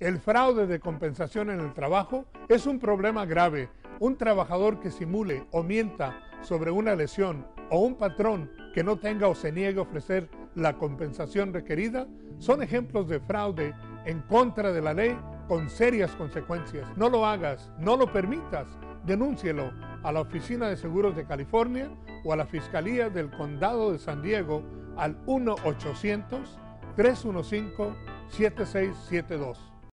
El fraude de compensación en el trabajo es un problema grave. Un trabajador que simule o mienta sobre una lesión o un patrón que no tenga o se niegue a ofrecer la compensación requerida son ejemplos de fraude en contra de la ley con serias consecuencias. No lo hagas, no lo permitas, denúncielo a la Oficina de Seguros de California o a la Fiscalía del Condado de San Diego al 1-800-315-7672.